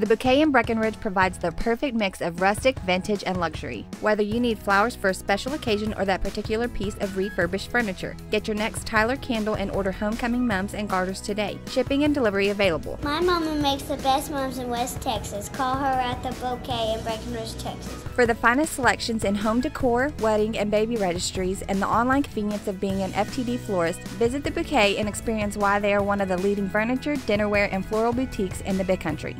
The Bouquet in Breckenridge provides the perfect mix of rustic, vintage, and luxury. Whether you need flowers for a special occasion or that particular piece of refurbished furniture, get your next Tyler candle and order homecoming mums and garters today. Shipping and delivery available. My mama makes the best mums in West Texas. Call her at the Bouquet in Breckenridge, Texas. For the finest selections in home decor, wedding, and baby registries, and the online convenience of being an FTD florist, visit the Bouquet and experience why they are one of the leading furniture, dinnerware, and floral boutiques in the Big Country.